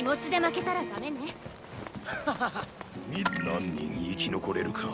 気持ちで負けたらダメね。何人生き残れるか。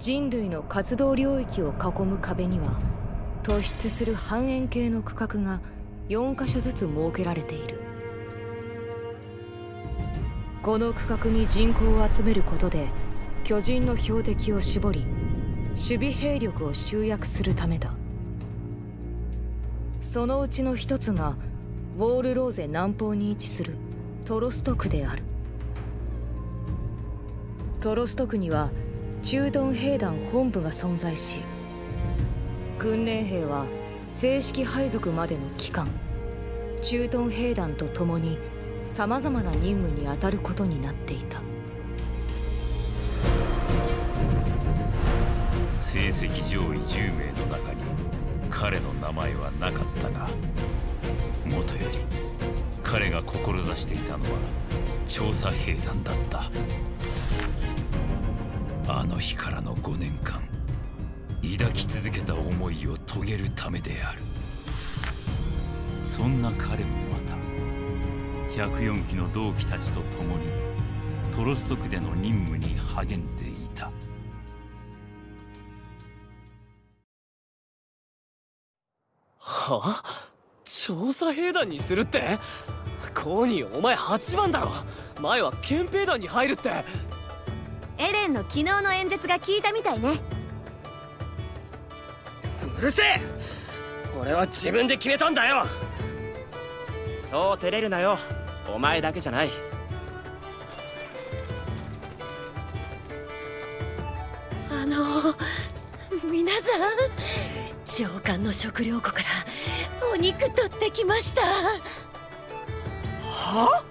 人類の活動領域を囲む壁には突出する半円形の区画が4箇所ずつ設けられている。この区画に人口を集めることで巨人の標的を絞り守備兵力を集約するためだ。そのうちの一つがウォールローゼ南方に位置するトロスト区である。トロスト区には駐屯兵団本部が存在し訓練兵は正式配属までの期間駐屯兵団と共に様々な任務に当たることになっていた。成績上位10名の中に彼の名前はなかったがもとより彼が志していたのは調査兵団だった。あの日からの5年間抱き続けた思いを遂げるためである。そんな彼もまた104期の同期たちと共にトロスト区での任務に励んでいた。はあ？調査兵団にするって？コーニーお前8番だろ。前は憲兵団に入るって。エレンの昨日の演説が効いたみたいね。うるせえ。俺は自分で決めたんだよ。そう照れるなよ。お前だけじゃない。あの皆さん上官の食料庫からお肉取ってきました。は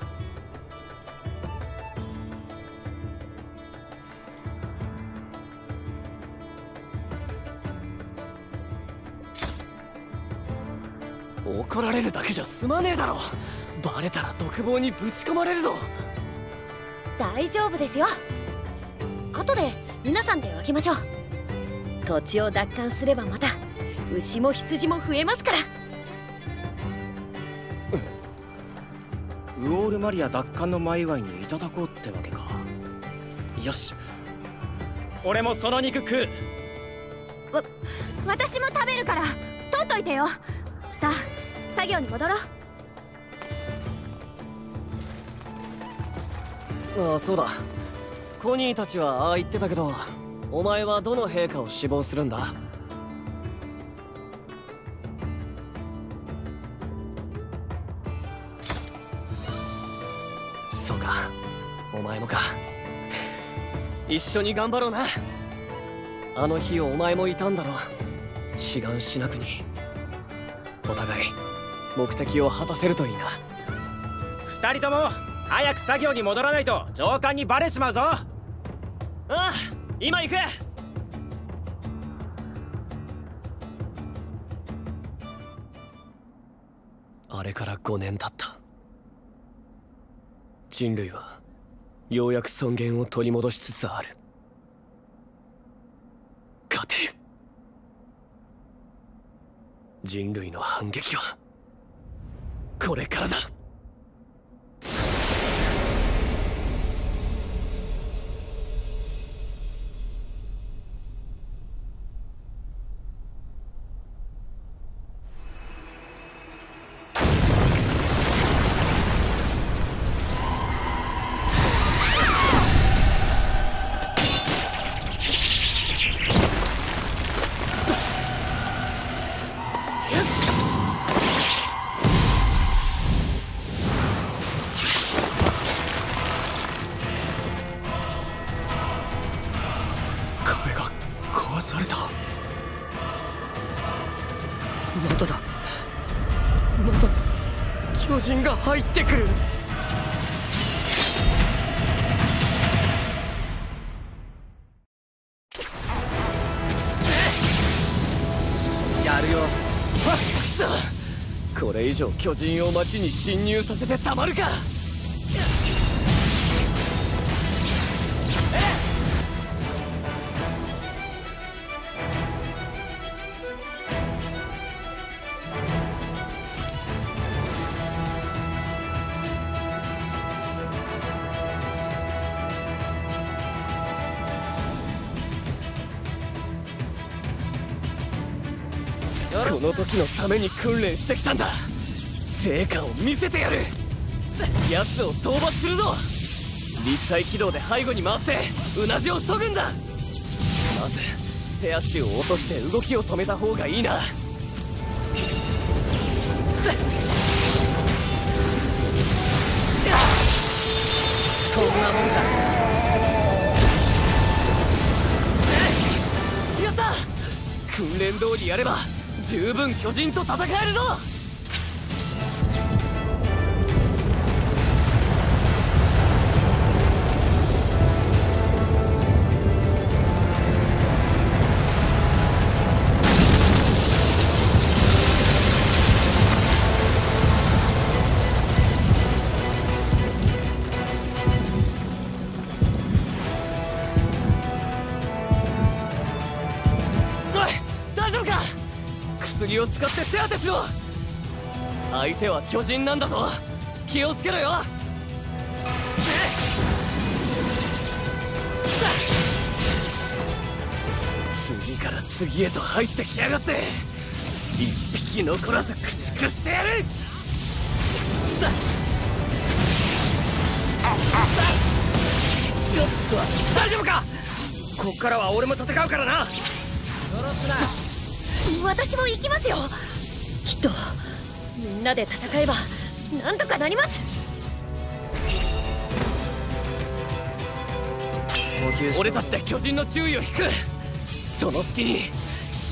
怒られるだけじゃ済まねえだろ。バレたら独房にぶち込まれるぞ。大丈夫ですよ。後で皆さんで分けましょう。土地を奪還すればまた牛も羊も増えますから。ウォールマリア奪還の前祝いにいただこうってわけか。よし。俺もその肉食う。わ私も食べるから取っといてよ。さあ業に戻ろう。ああそうだ。コニーたちはああ言ってたけどお前はどの陛下を志望するんだ？そうか。お前もか。一緒に頑張ろうな。あの日お前もいたんだろ。志願しなくに。お互い。目的を果たせるといいな。二人とも早く作業に戻らないと上官にバレちまうぞ。ああ今行く。あれから5年経った。人類はようやく尊厳を取り戻しつつある。勝てる。人類の反撃はこれからだ。れ以上巨人を町に侵入させてたまるかこの時のために訓練してきたんだ。成果を見せてやる。奴を討伐するぞ。立体軌道で背後に回ってうなじを削ぐんだ。まず手足を落として動きを止めた方がいいな。こんなもんか。やった！訓練通りやれば十分巨人と戦えるぞ使って手当てしろ。相手は巨人なんだぞ。気をつけろよ。次から次へと入ってきやがって。一匹残らず駆逐してやる。よっと。大丈夫か？こっからは俺も戦うからな。よろしくな。私も行きますよ。きっとみんなで戦えばなんとかなります。俺たちで巨人の注意を引く。その隙に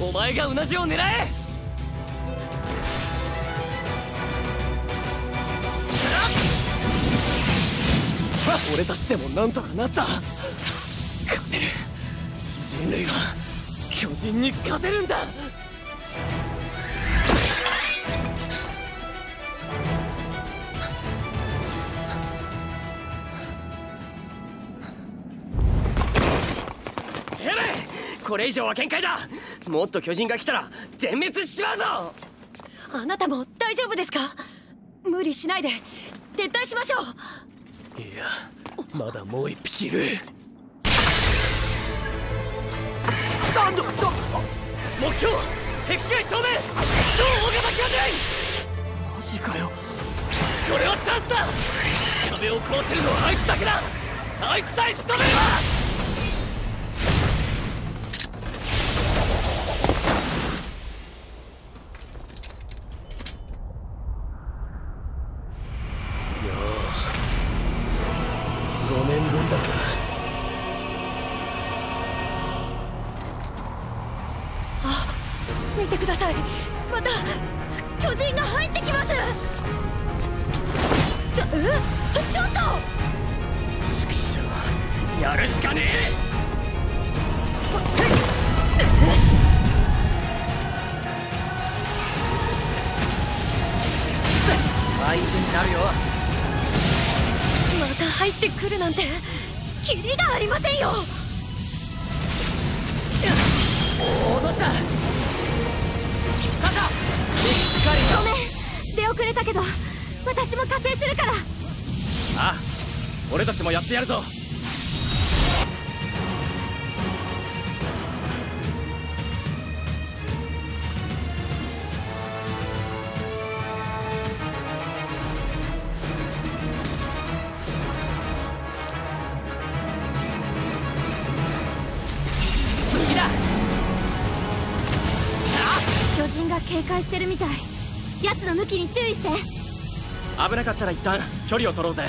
お前がうなじを狙え。俺たちでもなんとかなった。勝てる。人類は巨人に勝てるんだこれ以上は限界だ。もっと巨人が来たら全滅しちまうぞ。あなたも大丈夫ですか？無理しないで。撤退しましょう。いやまだもう一匹いる。なんだ目標壁外正面超大型巨マジかよ。人これはチャンスだ。壁を壊せるのはあいつだけだ。あいつさえ仕留めればってくるなんてキリがありませんよ。落とした。サシャしっかりごめん。出遅れたけど私も加勢するから。ああ俺たちもやってやるぞ奴の向きに注意して。危なかったら一旦距離を取ろうぜ。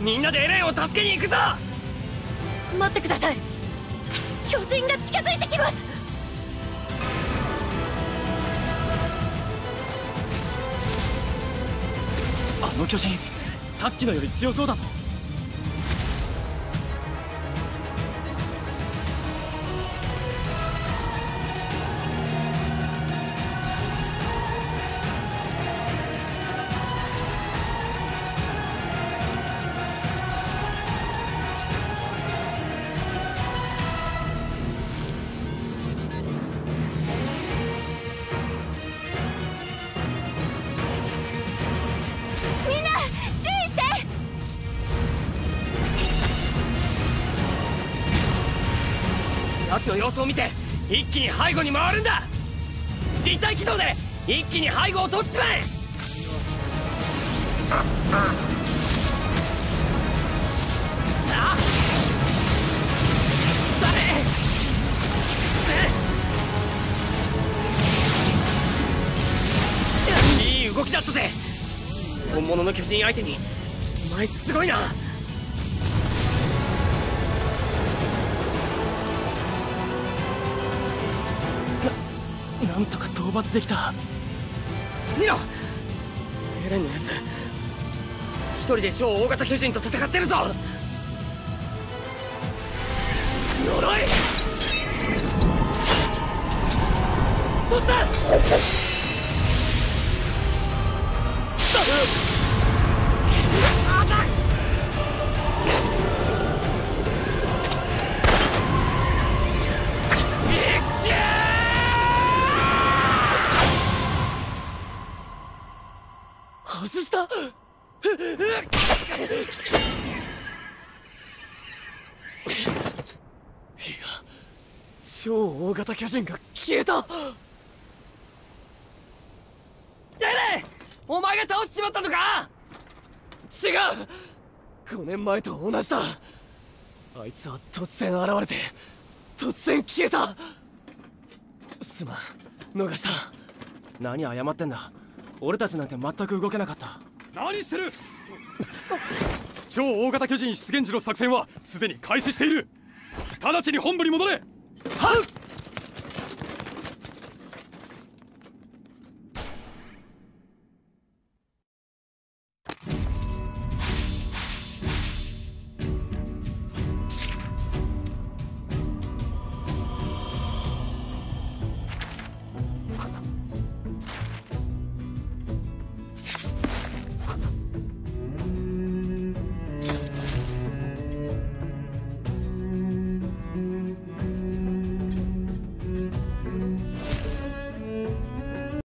みんなでエレンを助けに行くぞ！待ってください。巨人が近づいてきます。あの巨人さっきのより強そうだぞ奴の様子を見て一気に背後に回るんだ。立体機動で一気に背後を取っちまえ。あダメいい動きだったぜ。本物の巨人相手に。お前すごいな。なんとか討伐できた。見ろエレンのやつ一人で超大型巨人と戦ってるぞ。呪い！取った！外した。いや超大型巨人が消えた。デレお前が倒しちまったのか。違う。5年前と同じだ。あいつは突然現れて突然消えた。すまん。逃した。何謝ってんだ。俺たちなんて全く動けなかった。何してる？超大型巨人出現時の作戦はすでに開始している。直ちに本部に戻れ。はっ